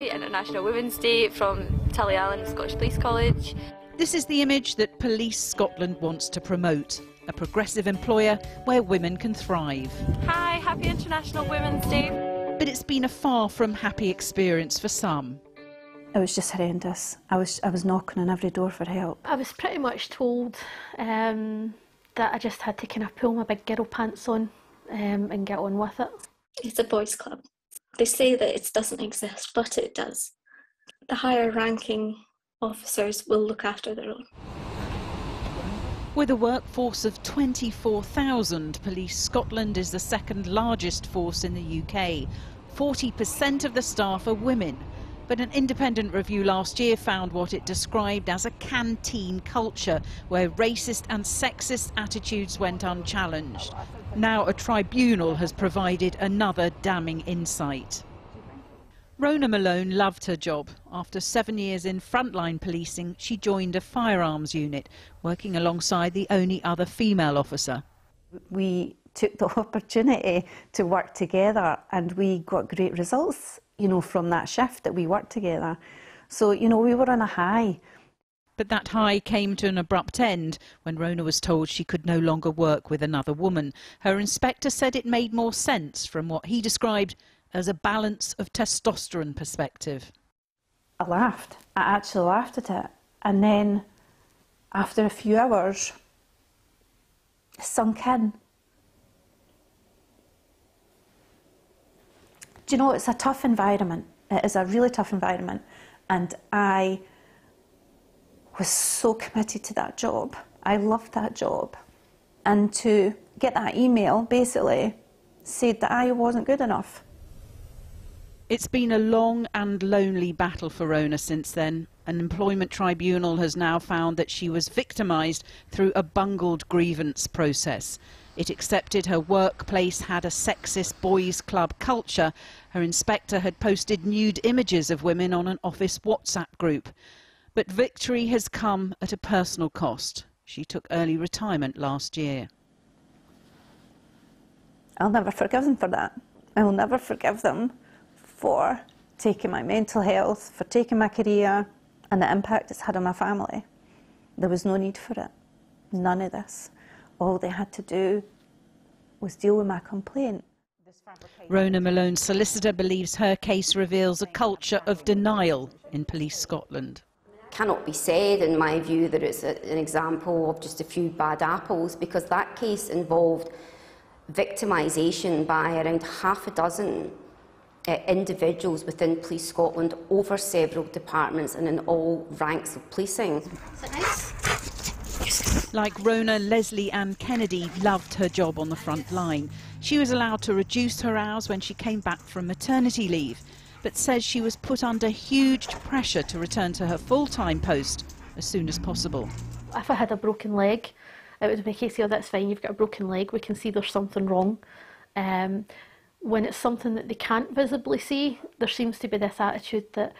International Women's Day from Tulliallan Scottish Police College. This is the image that Police Scotland wants to promote a progressive employer where women can thrive. Hi, happy International Women's Day. But it's been a far from happy experience for some. It was just horrendous. I was I was knocking on every door for help. I was pretty much told um, that I just had to kind of pull my big girl pants on um, and get on with it. It's a boys' club. They say that it doesn't exist, but it does. The higher ranking officers will look after their own. With a workforce of 24,000, Police Scotland is the second largest force in the UK. 40% of the staff are women. But an independent review last year found what it described as a canteen culture, where racist and sexist attitudes went unchallenged. Now a tribunal has provided another damning insight. Rhona Malone loved her job. After seven years in frontline policing, she joined a firearms unit, working alongside the only other female officer. We took the opportunity to work together and we got great results, you know, from that shift that we worked together. So, you know, we were on a high. But that high came to an abrupt end when Rhona was told she could no longer work with another woman. Her inspector said it made more sense from what he described as a balance of testosterone perspective. I laughed. I actually laughed at it. And then after a few hours, it sunk in. Do you know, it's a tough environment. It is a really tough environment. And I was so committed to that job. I loved that job. And to get that email basically said that I wasn't good enough. It's been a long and lonely battle for Rhona since then. An employment tribunal has now found that she was victimised through a bungled grievance process. It accepted her workplace had a sexist boys' club culture. Her inspector had posted nude images of women on an office WhatsApp group. But victory has come at a personal cost. She took early retirement last year. I'll never forgive them for that. I will never forgive them for taking my mental health, for taking my career, and the impact it's had on my family. There was no need for it. None of this. All they had to do was deal with my complaint. Rhona Malone's solicitor believes her case reveals a culture of denial in Police Scotland It cannot be said, in my view, that it's a, an example of just a few bad apples, because that case involved victimisation by around half a dozen uh, individuals within Police Scotland over several departments and in all ranks of policing. Like Rhona, Leslie Ann Kennedy loved her job on the front line. She was allowed to reduce her hours when she came back from maternity leave but says she was put under huge pressure to return to her full-time post as soon as possible. If I had a broken leg, it would be a case of, that's fine, you've got a broken leg, we can see there's something wrong. Um, when it's something that they can't visibly see, there seems to be this attitude that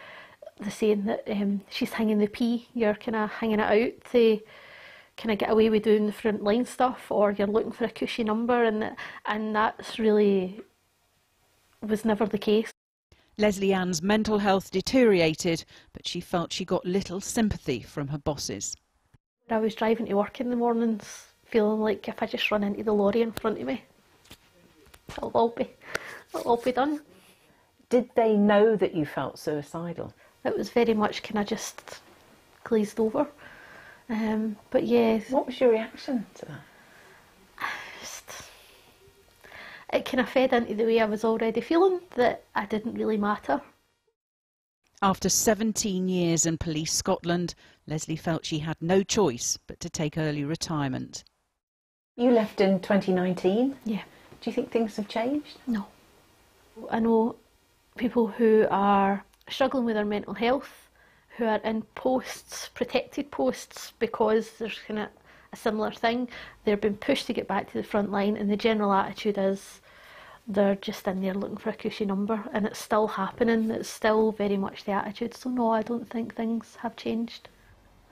they're saying that um, she's hanging the P, you're kind of hanging it out kind of get away with doing the front line stuff, or you're looking for a cushy number, and and that's really was never the case. Leslie Ann's mental health deteriorated, but she felt she got little sympathy from her bosses. I was driving to work in the mornings, feeling like if I just run into the lorry in front of me, it'll all be, it'll all be done. Did they know that you felt suicidal? It was very much kind of just glazed over. Um, but yeah. What was your reaction to that? it kind of fed into the way I was already feeling that I didn't really matter. After 17 years in Police Scotland, Leslie felt she had no choice but to take early retirement. You left in 2019? Yeah. Do you think things have changed? No. I know people who are struggling with their mental health, who are in posts, protected posts, because there's kind of a similar thing. They're being pushed to get back to the front line, and the general attitude is they're just in there looking for a cushy number, and it's still happening. It's still very much the attitude. So, no, I don't think things have changed.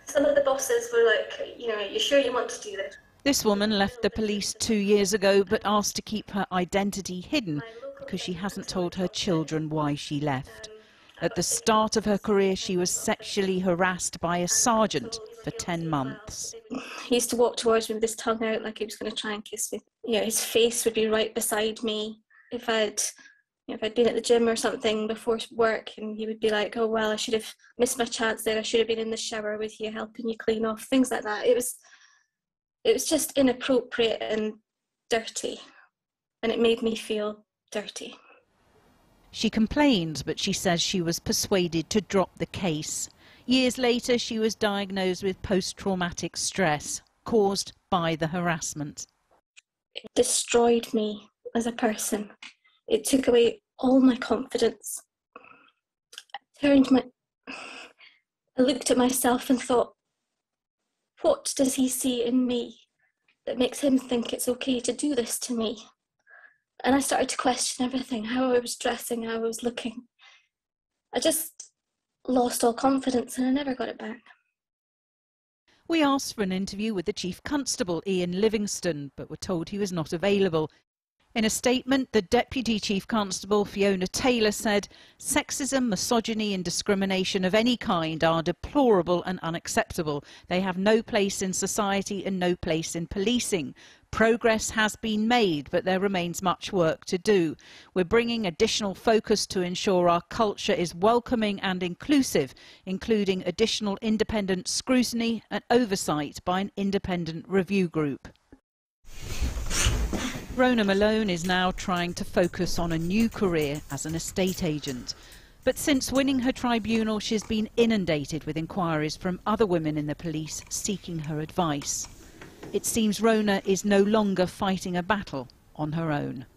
Some of the bosses were like, you know, you're sure you want to do this? This woman left the police two years ago but asked to keep her identity hidden because she hasn't told her children why she left. At the start of her career, she was sexually harassed by a sergeant for 10 months. He used to walk towards me with his tongue out like he was going to try and kiss me. You know, his face would be right beside me. If I'd if I'd been at the gym or something before work, and he would be like, "Oh well, I should have missed my chance there. I should have been in the shower with you, helping you clean off things like that." It was, it was just inappropriate and dirty, and it made me feel dirty. She complained, but she says she was persuaded to drop the case. Years later, she was diagnosed with post-traumatic stress caused by the harassment. It destroyed me as a person. It took away all my confidence. I turned my I looked at myself and thought, what does he see in me that makes him think it's okay to do this to me? And I started to question everything how I was dressing, how I was looking. I just lost all confidence and I never got it back. We asked for an interview with the Chief Constable, Iain Livingstone, but were told he was not available. In a statement, the Deputy Chief Constable, Fiona Taylor, said sexism, misogyny and discrimination of any kind are deplorable and unacceptable. They have no place in society and no place in policing. Progress has been made, but there remains much work to do. We're bringing additional focus to ensure our culture is welcoming and inclusive, including additional independent scrutiny and oversight by an independent review group. Rhona Malone is now trying to focus on a new career as an estate agent. But since winning her tribunal, she's been inundated with inquiries from other women in the police seeking her advice. It seems Rhona is no longer fighting a battle on her own.